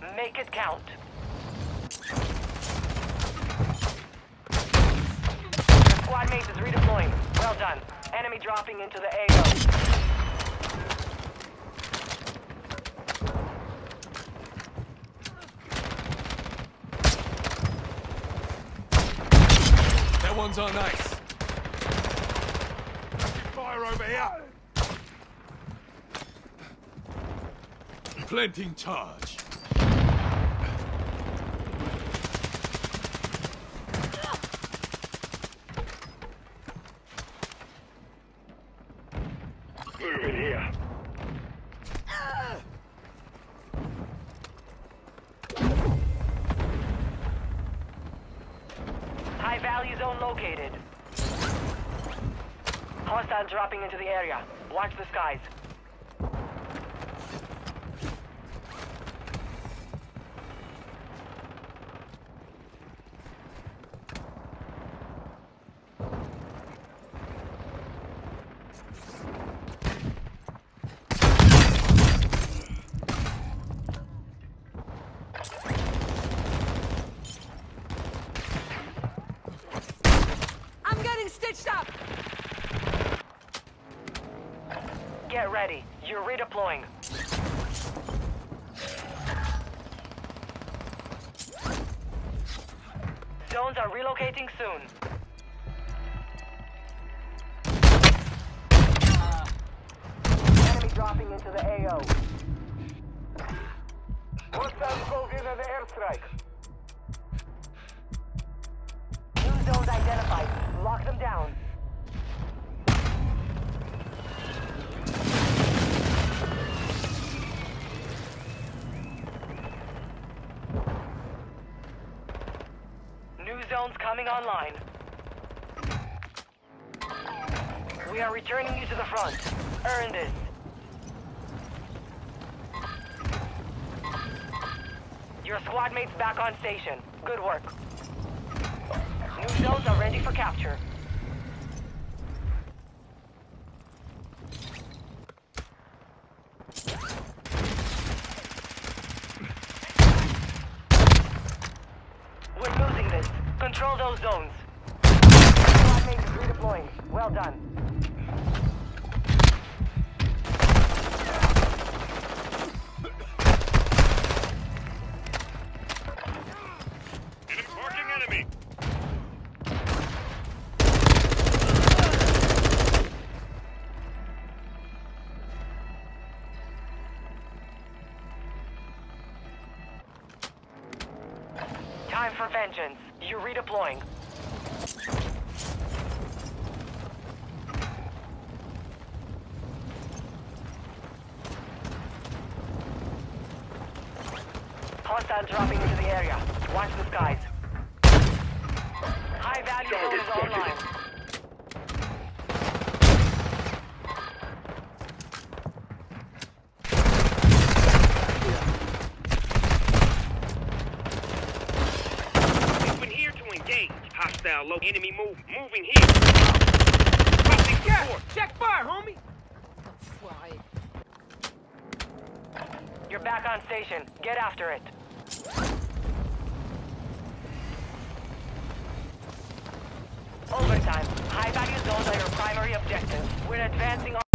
Make it count. Your squad mate is redeploying. Well done. Enemy dropping into the AO. That one's on ice. Fire over here. Planting charge. Moving here. High value zone located. Hostile dropping into the area. Watch the skies. Stitched up! Get ready. You're redeploying. Zones are relocating soon. Enemy dropping into the AO. Hostiles called in an airstrike. New zones identified. Lock them zones coming online. We are returning you to the front. Earn this. Your squad mates back on station. Good work. New zones are ready for capture. We're losing this. Control those zones. Squad mates redeploying. Well done. Time for vengeance. You're redeploying. Hostile dropping into the area. Watch the skies. High value is online. Moving here to engage. Hostile low enemy move. Moving here. Crossing support. Check fire, homie! Fly. You're back on station. Get after it. Overtime. High value zones are your primary objective. We're advancing on